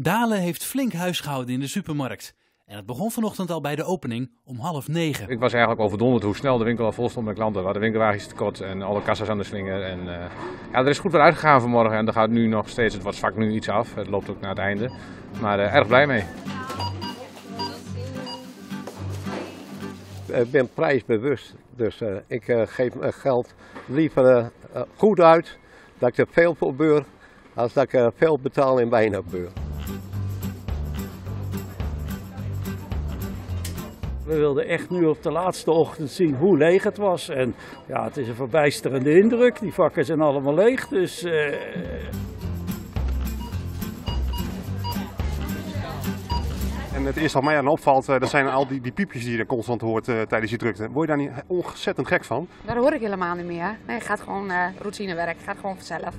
Dalen heeft flink huisgehouden in de supermarkt. En het begon vanochtend al bij de opening om half negen. Ik was eigenlijk overdonderd hoe snel de winkel al vol stond met klanten. We hadden winkelwagens tekort en alle kassa's aan de slinger. En, uh, ja, er is goed weer uitgegaan vanmorgen en er gaat nu nog steeds, het wordt vak nu iets af. Het loopt ook naar het einde. Maar uh, erg blij mee. Ik ben prijsbewust, dus uh, ik geef mijn geld liever goed uit. Dat ik er veel voor beur, als dat ik er veel betaal in weinig beur. We wilden echt nu op de laatste ochtend zien hoe leeg het was. En ja, het is een verbijsterende indruk. Die vakken zijn allemaal leeg. Dus. Uh... En het eerste wat mij aan opvalt, dat zijn al die, die piepjes die je constant hoort uh, tijdens je drukte. Word je daar niet ontzettend gek van? Daar hoor ik helemaal niet meer. Nee, het gaat gewoon uh, routinewerk. Het gaat gewoon vanzelf.